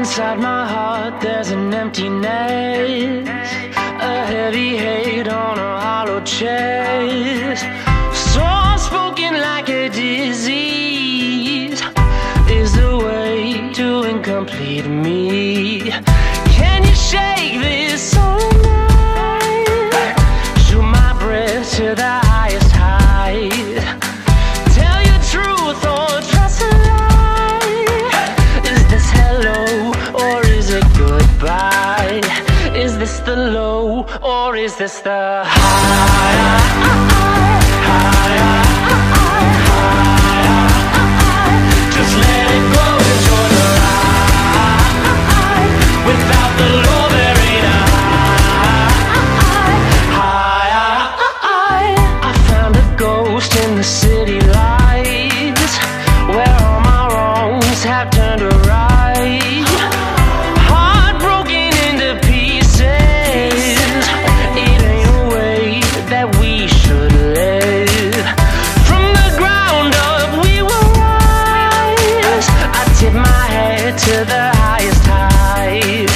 Inside my heart there's an emptiness A heavy hate on a hollow chest Soul spoken like a disease Is the way to incomplete me Can you shake this all night? Shoot my breath to the Is this the low or is this the high? Uh-uh. Head to the highest height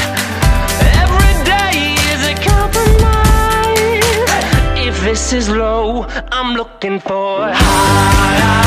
Every day is a compromise. If this is low, I'm looking for higher